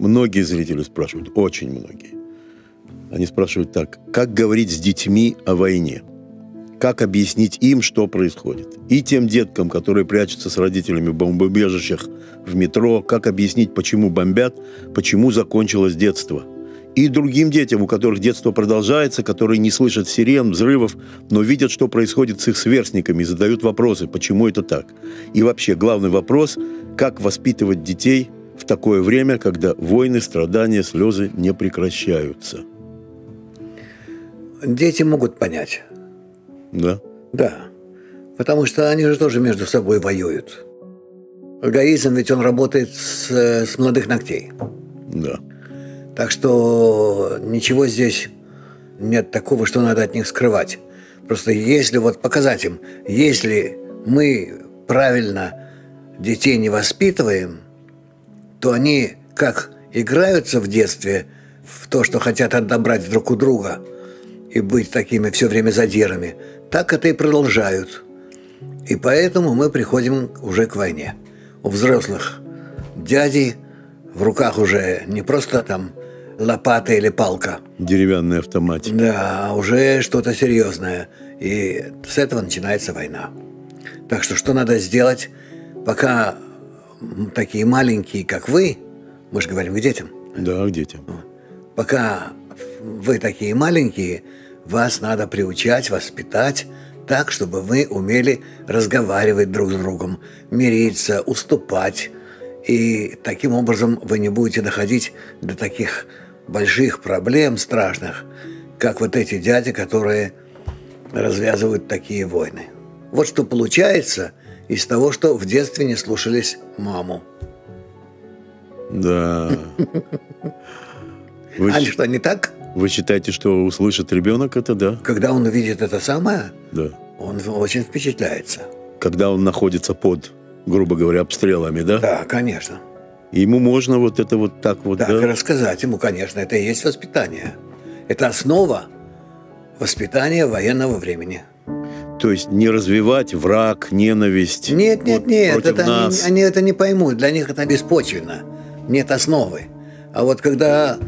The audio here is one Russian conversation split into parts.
многие зрители спрашивают, очень многие. Они спрашивают так, как говорить с детьми о войне? Как объяснить им, что происходит? И тем деткам, которые прячутся с родителями в бомбоубежищах в метро, как объяснить, почему бомбят, почему закончилось детство – и другим детям, у которых детство продолжается, которые не слышат сирен, взрывов, но видят, что происходит с их сверстниками и задают вопросы, почему это так. И вообще главный вопрос, как воспитывать детей в такое время, когда войны, страдания, слезы не прекращаются. Дети могут понять. Да? Да. Потому что они же тоже между собой воюют. Эгоизм ведь он работает с, с молодых ногтей. Да. Так что ничего здесь нет такого, что надо от них скрывать. Просто если вот показать им, если мы правильно детей не воспитываем, то они как играются в детстве в то, что хотят отобрать друг у друга и быть такими все время задирами, так это и продолжают. И поэтому мы приходим уже к войне. У взрослых дядей в руках уже не просто там лопата или палка. Деревянный автомат. Да, уже что-то серьезное. И с этого начинается война. Так что что надо сделать, пока такие маленькие, как вы, мы же говорим к детям. Да, к детям. Пока вы такие маленькие, вас надо приучать, воспитать так, чтобы вы умели разговаривать друг с другом, мириться, уступать. И таким образом вы не будете доходить до таких больших проблем страшных, как вот эти дяди, которые развязывают такие войны. Вот что получается из того, что в детстве не слушались маму. Да. Вы а что, не так? Вы считаете, что услышит ребенок это, да? Когда он увидит это самое, да. он очень впечатляется. Когда он находится под, грубо говоря, обстрелами, да? Да, конечно. Ему можно вот это вот так вот... Так, да? рассказать ему, конечно, это и есть воспитание. Это основа воспитания военного времени. То есть не развивать враг, ненависть. Нет, нет, вот нет, это нас. Они, они это не поймут. Для них это беспочвенно. Нет основы. А вот когда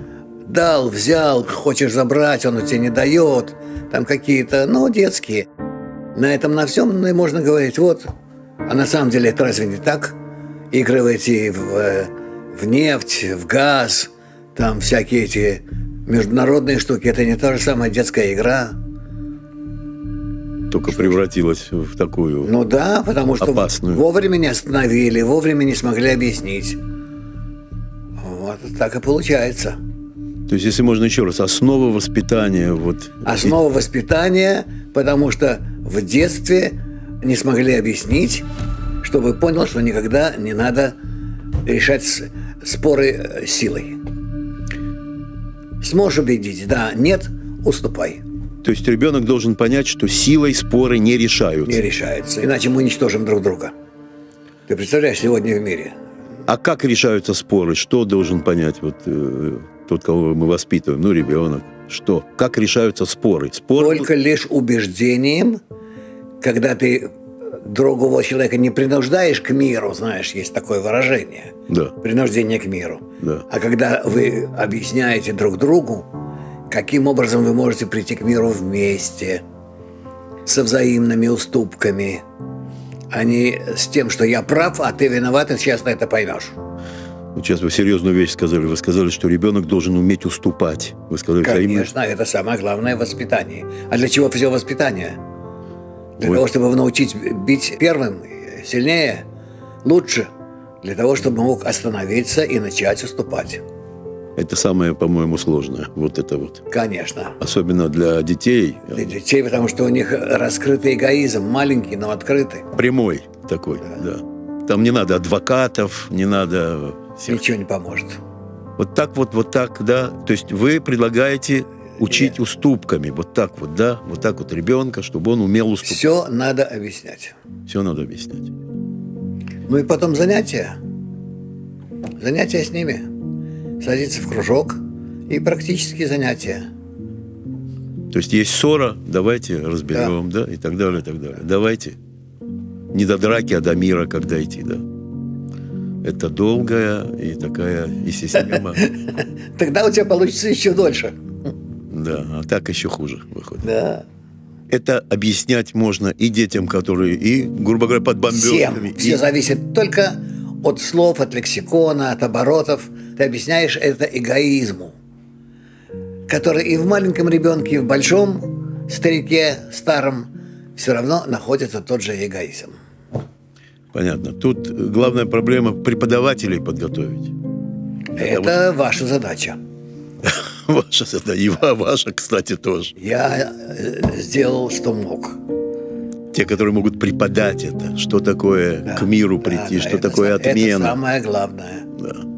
дал, взял, хочешь забрать, он у тебя не дает, там какие-то, ну, детские. На этом на всем можно говорить, вот, а на самом деле это разве не так? игры в эти, в, в нефть, в газ, там всякие эти международные штуки, это не та же самая детская игра. Только что превратилась в такую Ну да, потому что опасную. вовремя не остановили, вовремя не смогли объяснить. Вот так и получается. То есть, если можно еще раз, основа воспитания. Вот... Основа воспитания, потому что в детстве не смогли объяснить, чтобы понял, что никогда не надо решать споры э, силой. Сможешь убедить, да, нет, уступай. То есть ребенок должен понять, что силой споры не решаются. Не решаются, иначе мы уничтожим друг друга. Ты представляешь, сегодня в мире. А как решаются споры? Что должен понять вот э, тот, кого мы воспитываем? Ну, ребенок. Что? Как решаются споры? Споры... Только лишь убеждением, когда ты другого человека не принуждаешь к миру, знаешь, есть такое выражение. Да. Принуждение к миру. Да. А когда вы объясняете друг другу, каким образом вы можете прийти к миру вместе, со взаимными уступками, а не с тем, что я прав, а ты виноват, и сейчас ты это поймешь. Вот сейчас вы серьезную вещь сказали. Вы сказали, что ребенок должен уметь уступать. Вы сказали, Конечно, это самое главное воспитание. А для чего все воспитание? Для Ой. того, чтобы научить бить первым, сильнее, лучше. Для того, чтобы мог остановиться и начать уступать. Это самое, по-моему, сложное. Вот это вот. Конечно. Особенно для детей. Для детей, потому что у них раскрытый эгоизм, маленький, но открытый. Прямой такой, да. да. Там не надо адвокатов, не надо... Всех. Ничего не поможет. Вот так вот, вот так, да. То есть вы предлагаете учить уступками. Вот так вот, да? Вот так вот ребенка, чтобы он умел уступать. Все надо объяснять. Все надо объяснять. Ну и потом занятия. Занятия с ними. Садиться в кружок и практические занятия. То есть есть ссора, давайте разберем, да, да и так далее, и так далее. Давайте. Не до драки, а до мира, когда идти, да. это долгая и такая и система. Тогда у тебя получится еще дольше. Да, а так еще хуже выходит. Да. Это объяснять можно и детям, которые, и, грубо говоря, под бомбежками. Всем. Все и... зависит только от слов, от лексикона, от оборотов. Ты объясняешь это эгоизму, который и в маленьком ребенке, и в большом старике, старом, все равно находится тот же эгоизм. Понятно. Тут главная проблема преподавателей подготовить. Это вот... ваша задача. Ваша задача. И ваша, кстати, тоже. Я э, сделал, что мог. Те, которые могут преподать это, что такое да, к миру прийти, да, что такое отмена. Это самое главное. Да.